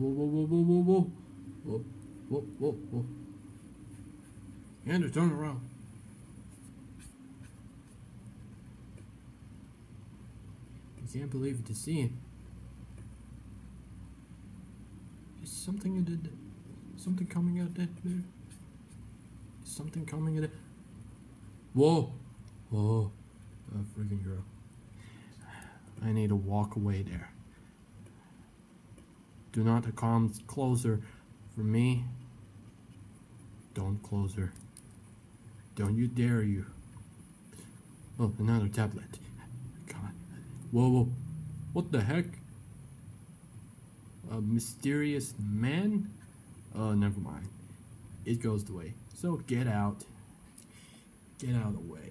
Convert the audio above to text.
whoa, whoa, whoa, whoa, whoa, whoa. Whoa, whoa, whoa. Andrew, turn around. I can't believe it to see him. Is something in the something coming out that there? Is something coming out? Whoa, whoa, a freaking girl. I need to walk away there. Do not come closer for me. Don't closer. Don't you dare you. Oh, another tablet. God. Whoa, whoa. What the heck? A mysterious man? Oh, never mind. It goes the way. So get out. Get out of the way.